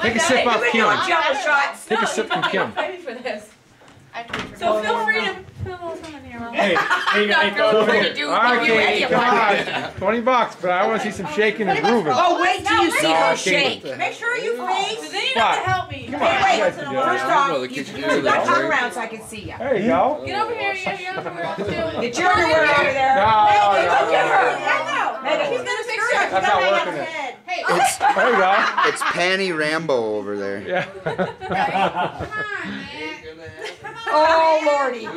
Take a sip off Kim. Jumbo shots. Take a sip from Kim. ready for this. I have to wait for So Mom. feel free to put a little something in your mouth. Hey, hey, hey, feel free hey, to do All what right, you Katie, ready come on. Twenty bucks, but I want to see some shaking and grooving. Oh, wait till you see No, her Katie. shake. Make sure you face. Then you What? have to help me. Come on, Hey, you wait. guys can do it. First off, you, you gotta turn around so I can see you. There you go. Hmm? Get over here. You have your underwear on too. Get your underwear out of there. No, no, Megan, no, go get no, her. no. I know. Megan, he's gonna fix her. That's not working it. Hey, It's There you go. it's Panny Rambo over there. Yeah. come on, oh, man. Oh, Lordy. You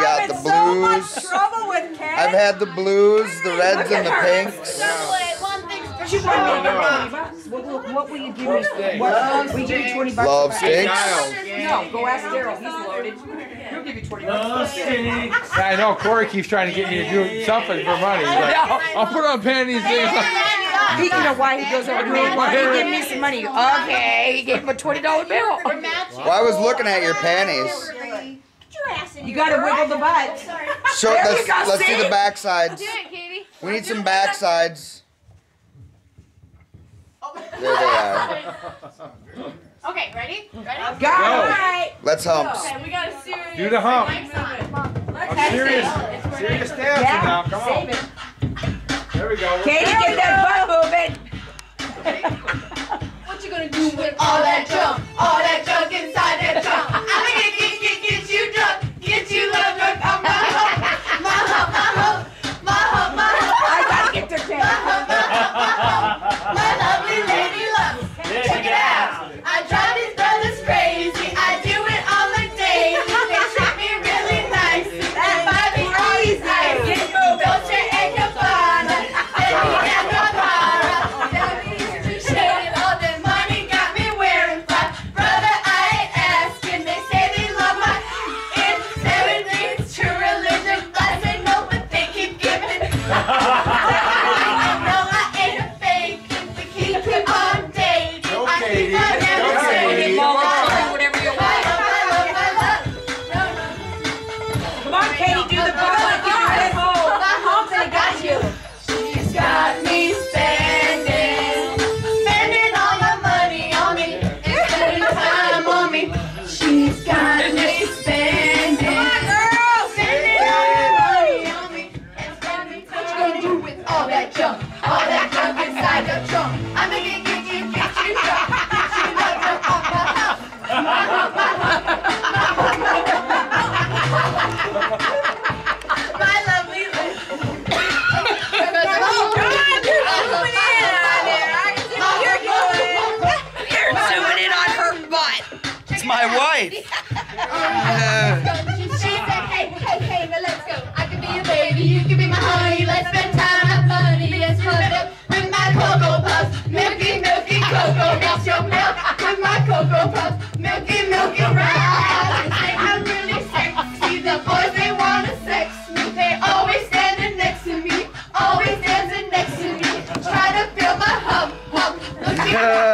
got I'm the in so much blues. trouble with Ken. I've had the blues, the reds, and the pinks. Double it. One thing's for She sure. wanted me for 20 bucks. What will, what will you give me? What, will you give me 20 bucks? Love for sticks. No, go ask Daryl. He's loaded. He'll give you 20 bucks. Yeah, I know. Corey keeps trying to get me to do something for money. He's like, I'll put on panties. Things. He, you know why he goes over to me? Why he give me some money? Okay, he gave him a $20 bill. We're. Well, I was looking at your panties. You gotta wiggle the butt. So let's go, let's see see? the back sides. Do it, Katie. We need some back sides. There they are. Okay, ready? Ready? Go. All right. Let's hump. Okay, we got a serious. Do the hump. Mike's. I'm serious. Serious dancing now. Yeah, Come save on. it. There we go. Katie, get that all that junk? All My wife. She said, hey, hey, hey, now let's go. I can be your baby, you can be my honey. Let's spend time, have money. Let's hook up with my cocoa puffs. Milky, milky cocoa. Mix your milk with my cocoa puffs. Milky, milky round. They are really sexy. The boys, they wanna sex me. They always standing next to me. Always dancing next to me. Try to feel my hump, hump. Look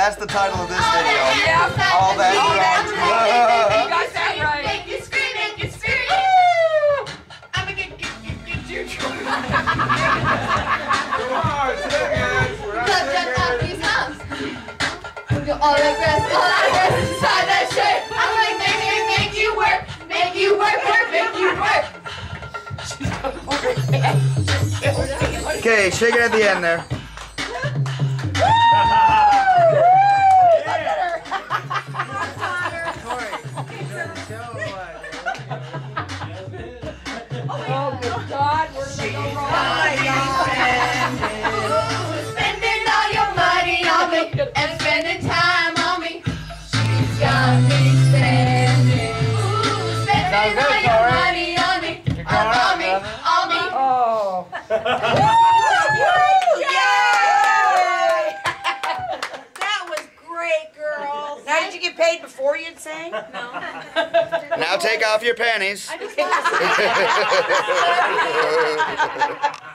That's the title of this video. All that drunk. got that right. Make you scream, make you scream. Woo! I'ma get, get, get, get you drunk. Come on, sing it. We're not Just, just singing. these humps. Look all that grass, all that grass inside that shirt. I'm like, make me, make you work, make you work, work, make you work. Okay, shake it at the end there. Paid before you'd sang? Now take off your panties.